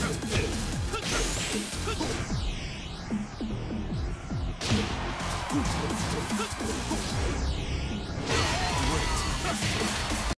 Huh!